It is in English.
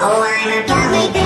Oh, I'm a gummy